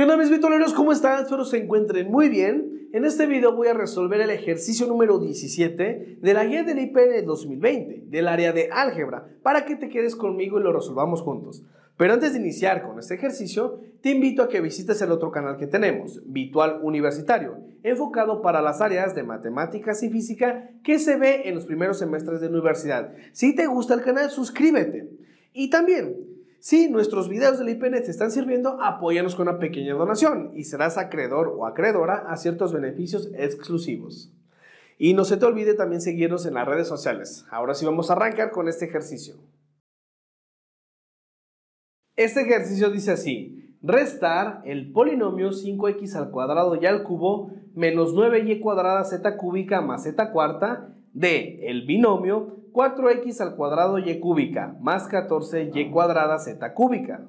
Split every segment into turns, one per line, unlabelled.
¿Qué onda mis bitoleros? ¿Cómo están? Espero se encuentren muy bien. En este video voy a resolver el ejercicio número 17 de la guía del IPN 2020 del área de álgebra para que te quedes conmigo y lo resolvamos juntos. Pero antes de iniciar con este ejercicio, te invito a que visites el otro canal que tenemos, Virtual Universitario, enfocado para las áreas de matemáticas y física que se ve en los primeros semestres de universidad. Si te gusta el canal, suscríbete. Y también si nuestros videos del IPN te están sirviendo, apóyanos con una pequeña donación y serás acreedor o acreedora a ciertos beneficios exclusivos. Y no se te olvide también seguirnos en las redes sociales. Ahora sí vamos a arrancar con este ejercicio. Este ejercicio dice así, restar el polinomio 5x al cuadrado y al cubo menos 9y cuadrada z cúbica más z cuarta de el binomio 4x al cuadrado y cúbica más 14y cuadrada z cúbica.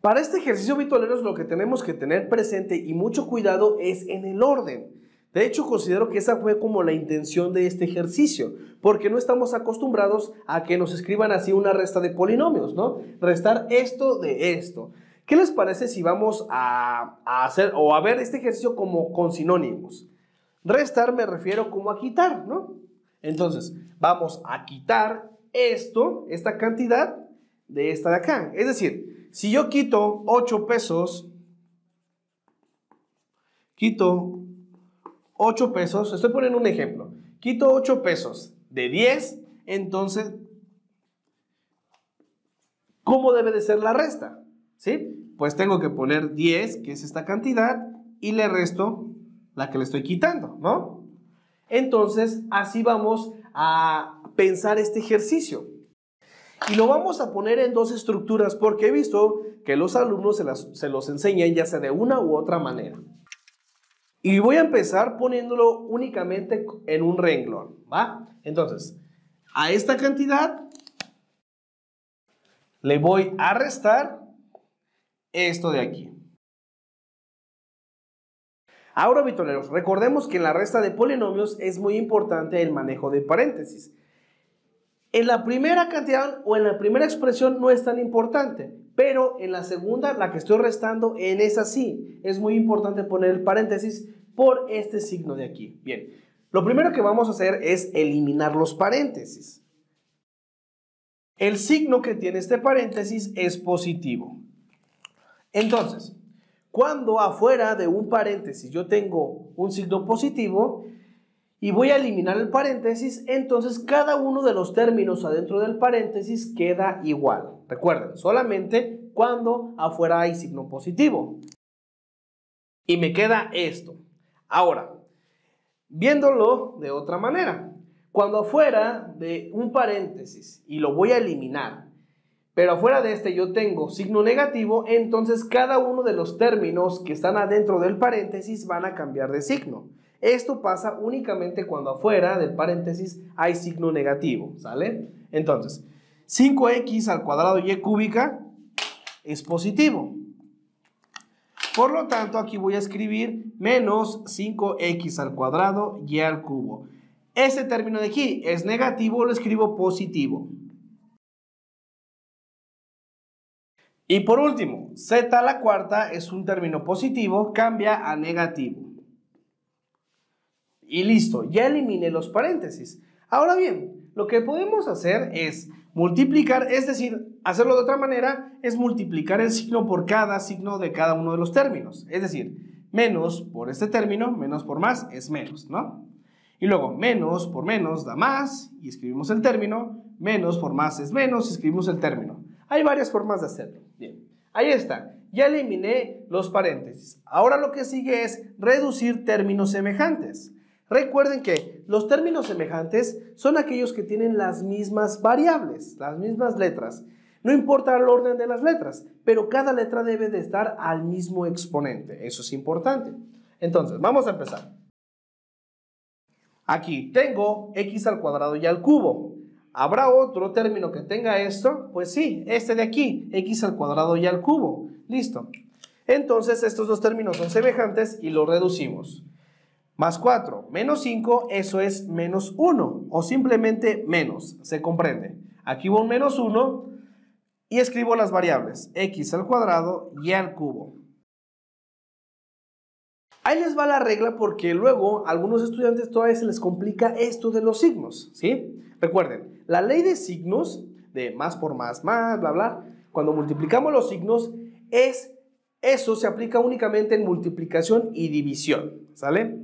Para este ejercicio bitoleros lo que tenemos que tener presente y mucho cuidado es en el orden. De hecho, considero que esa fue como la intención de este ejercicio, porque no estamos acostumbrados a que nos escriban así una resta de polinomios, ¿no? Restar esto de esto. ¿Qué les parece si vamos a, a hacer o a ver este ejercicio como con sinónimos? Restar me refiero como a quitar, ¿no? Entonces, vamos a quitar esto, esta cantidad, de esta de acá. Es decir, si yo quito 8 pesos, quito 8 pesos, estoy poniendo un ejemplo, quito 8 pesos de 10, entonces, ¿cómo debe de ser la resta? ¿Sí? Pues tengo que poner 10, que es esta cantidad, y le resto la que le estoy quitando, ¿no? Entonces, así vamos a pensar este ejercicio. Y lo vamos a poner en dos estructuras porque he visto que los alumnos se, los enseñan ya sea de una u otra manera. Y voy a empezar poniéndolo únicamente en un renglón, ¿va? Entonces, a esta cantidad le voy a restar esto de aquí. Ahora, bitoleros, recordemos que en la resta de polinomios es muy importante el manejo de paréntesis. En la primera cantidad o en la primera expresión no es tan importante, pero en la segunda, la que estoy restando, en esa sí, es muy importante poner el paréntesis por este signo de aquí. Bien, lo primero que vamos a hacer es eliminar los paréntesis. El signo que tiene este paréntesis es positivo. Entonces, cuando afuera de un paréntesis yo tengo un signo positivo y voy a eliminar el paréntesis, entonces cada uno de los términos adentro del paréntesis queda igual. Recuerden, solamente cuando afuera hay signo positivo. Y me queda esto. Ahora, viéndolo de otra manera, cuando afuera de un paréntesis y lo voy a eliminar, pero afuera de este yo tengo signo negativo, entonces cada uno de los términos que están adentro del paréntesis van a cambiar de signo. Esto pasa únicamente cuando afuera del paréntesis hay signo negativo, ¿sale? Entonces, 5x al cuadrado y cúbica es positivo. Por lo tanto, aquí voy a escribir menos 5x al cuadrado y al cubo. Este término de aquí es negativo, lo escribo positivo. Y por último, z a la cuarta es un término positivo, cambia a negativo. Y listo, ya eliminé los paréntesis. Ahora bien, lo que podemos hacer es multiplicar, es decir, hacerlo de otra manera, es multiplicar el signo por cada signo de cada uno de los términos. Es decir, menos por este término, menos por más es menos, ¿no? Y luego, menos por menos da más, y escribimos el término, menos por más es menos, y escribimos el término. Hay varias formas de hacerlo. Bien, ahí está. Ya eliminé los paréntesis. Ahora lo que sigue es reducir términos semejantes. Recuerden que los términos semejantes son aquellos que tienen las mismas variables, las mismas letras. No importa el orden de las letras, pero cada letra debe de estar al mismo exponente. Eso es importante. Entonces, vamos a empezar. Aquí tengo x al cuadrado y al cubo. ¿Habrá otro término que tenga esto? Pues sí, este de aquí, x al cuadrado y al cubo. Listo. Entonces estos dos términos son semejantes y los reducimos. Más 4 menos 5, eso es menos 1 o simplemente menos, se comprende. Aquí va un menos 1 y escribo las variables x al cuadrado y al cubo. Ahí les va la regla porque luego a algunos estudiantes todavía se les complica esto de los signos, ¿sí? Recuerden, la ley de signos, de más por más, más, bla, bla, cuando multiplicamos los signos, es, eso se aplica únicamente en multiplicación y división, ¿sale?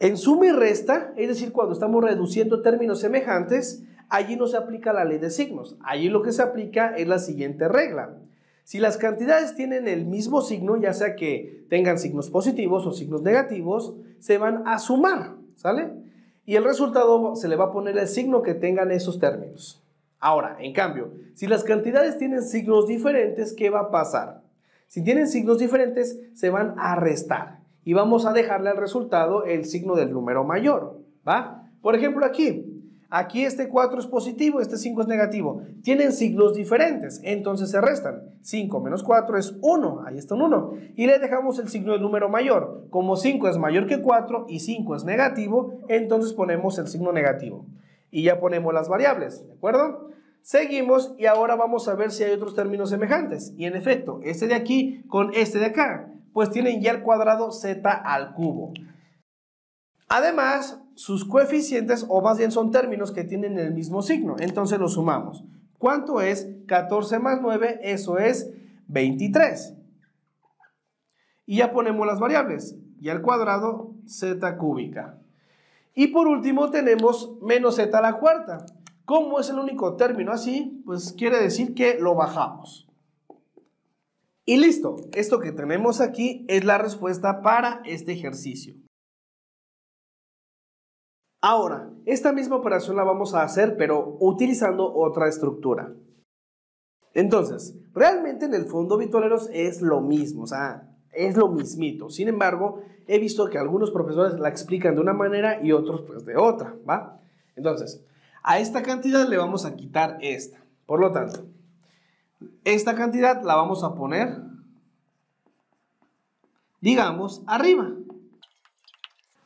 En suma y resta, es decir, cuando estamos reduciendo términos semejantes, allí no se aplica la ley de signos. Allí lo que se aplica es la siguiente regla. Si las cantidades tienen el mismo signo, ya sea que tengan signos positivos o signos negativos, se van a sumar, ¿sale? Y el resultado se le va a poner el signo que tengan esos términos. Ahora, en cambio, si las cantidades tienen signos diferentes, ¿qué va a pasar? Si tienen signos diferentes, se van a restar y vamos a dejarle al resultado el signo del número mayor, ¿va? Por ejemplo, aquí, Aquí este 4 es positivo, este 5 es negativo. Tienen signos diferentes, entonces se restan. 5 menos 4 es 1, ahí está un 1. Y le dejamos el signo del número mayor. Como 5 es mayor que 4 y 5 es negativo, entonces ponemos el signo negativo. Y ya ponemos las variables, ¿de acuerdo? Seguimos y ahora vamos a ver si hay otros términos semejantes. Y en efecto, este de aquí con este de acá, pues tienen ya el cuadrado z al cubo. Además, sus coeficientes, o más bien son términos que tienen el mismo signo. Entonces los sumamos. ¿Cuánto es 14 más 9? Eso es 23. Y ya ponemos las variables. Y al cuadrado, z cúbica. Y por último tenemos menos z a la cuarta. Como es el único término así, pues quiere decir que lo bajamos. Y listo, esto que tenemos aquí es la respuesta para este ejercicio. Ahora, esta misma operación la vamos a hacer, pero utilizando otra estructura. Entonces, realmente en el fondo, bitoleros, es lo mismo, o sea, es lo mismito. Sin embargo, he visto que algunos profesores la explican de una manera y otros pues de otra, ¿va? Entonces, a esta cantidad le vamos a quitar esta. Por lo tanto, esta cantidad la vamos a poner, digamos, arriba.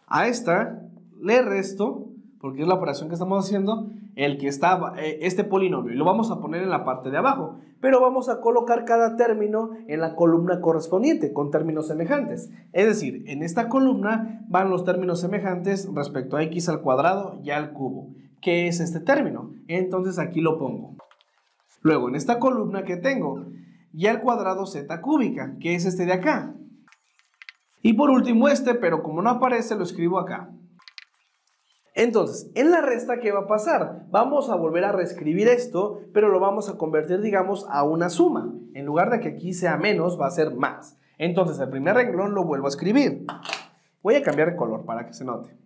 A esta le resto, porque es la operación que estamos haciendo, el que está, eh, este polinomio, y lo vamos a poner en la parte de abajo, pero vamos a colocar cada término en la columna correspondiente, con términos semejantes. Es decir, en esta columna van los términos semejantes respecto a x al cuadrado y al cubo. ¿Qué es este término? Entonces aquí lo pongo. Luego, en esta columna que tengo, y al cuadrado z cúbica, que es este de acá. Y por último este, pero como no aparece, lo escribo acá. Entonces, en la resta, ¿qué va a pasar? Vamos a volver a reescribir esto, pero lo vamos a convertir, digamos, a una suma. En lugar de que aquí sea menos, va a ser más. Entonces, el primer renglón lo vuelvo a escribir. Voy a cambiar de color para que se note.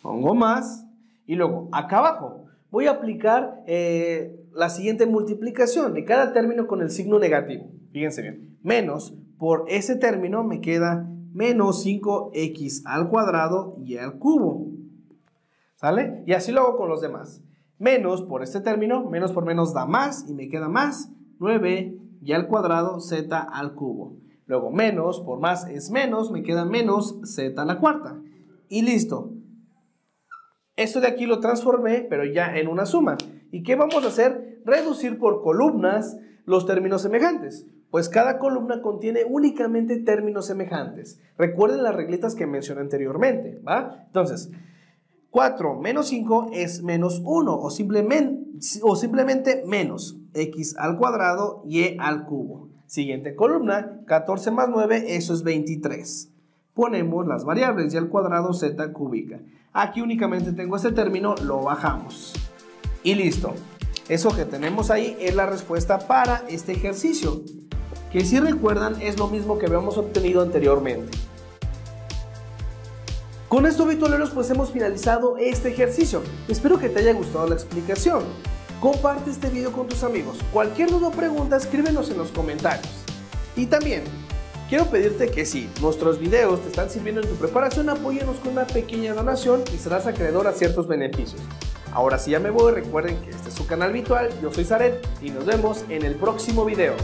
Pongo más y luego, acá abajo, voy a aplicar eh, la siguiente multiplicación de cada término con el signo negativo. Fíjense bien, menos por ese término me queda menos 5x al cuadrado y al cubo. ¿Sale? Y así lo hago con los demás. Menos por este término, menos por menos da más y me queda más 9 y al cuadrado z al cubo. Luego menos por más es menos, me queda menos z a la cuarta. Y listo. Esto de aquí lo transformé, pero ya en una suma. ¿Y qué vamos a hacer? Reducir por columnas los términos semejantes pues cada columna contiene únicamente términos semejantes. Recuerden las reglitas que mencioné anteriormente, ¿va? Entonces, 4 menos 5 es menos 1 o simplemente, o simplemente menos x al cuadrado y al cubo. Siguiente columna, 14 más 9, eso es 23. Ponemos las variables y al cuadrado z cúbica. Aquí únicamente tengo este término, lo bajamos. Y listo. Eso que tenemos ahí es la respuesta para este ejercicio que si recuerdan es lo mismo que habíamos obtenido anteriormente. Con esto, vitoleros, pues hemos finalizado este ejercicio. Espero que te haya gustado la explicación. Comparte este video con tus amigos. Cualquier duda o pregunta, escríbenos en los comentarios. Y también, quiero pedirte que si nuestros videos te están sirviendo en tu preparación, apóyenos con una pequeña donación y serás acreedor a ciertos beneficios. Ahora sí ya me voy, recuerden que este es su canal virtual, yo soy Zaret y nos vemos en el próximo video.